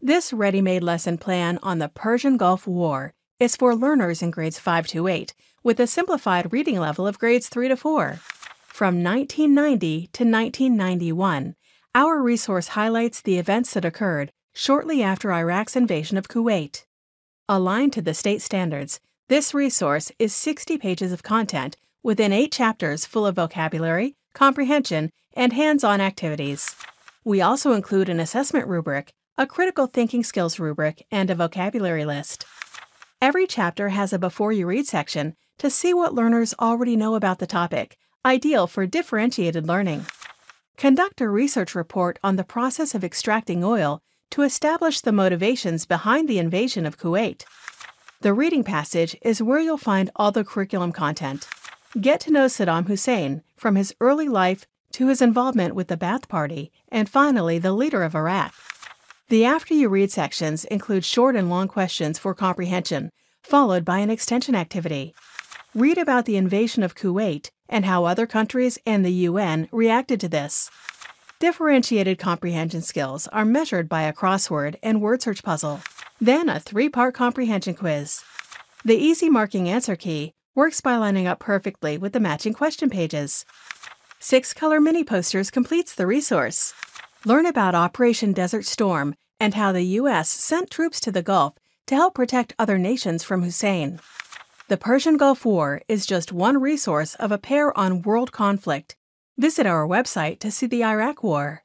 This ready made lesson plan on the Persian Gulf War is for learners in grades 5 to 8 with a simplified reading level of grades 3 to 4. From 1990 to 1991, our resource highlights the events that occurred shortly after Iraq's invasion of Kuwait. Aligned to the state standards, this resource is 60 pages of content within eight chapters full of vocabulary, comprehension, and hands on activities. We also include an assessment rubric, a critical thinking skills rubric, and a vocabulary list. Every chapter has a before you read section to see what learners already know about the topic, ideal for differentiated learning. Conduct a research report on the process of extracting oil to establish the motivations behind the invasion of Kuwait. The reading passage is where you'll find all the curriculum content. Get to know Saddam Hussein from his early life to his involvement with the Ba'ath Party and finally the leader of Iraq. The After You Read sections include short and long questions for comprehension, followed by an extension activity. Read about the invasion of Kuwait and how other countries and the UN reacted to this. Differentiated comprehension skills are measured by a crossword and word search puzzle, then a three part comprehension quiz. The easy marking answer key works by lining up perfectly with the matching question pages. Six color mini posters completes the resource. Learn about Operation Desert Storm and how the U.S. sent troops to the Gulf to help protect other nations from Hussein. The Persian Gulf War is just one resource of a pair on world conflict Visit our website to see the Iraq War.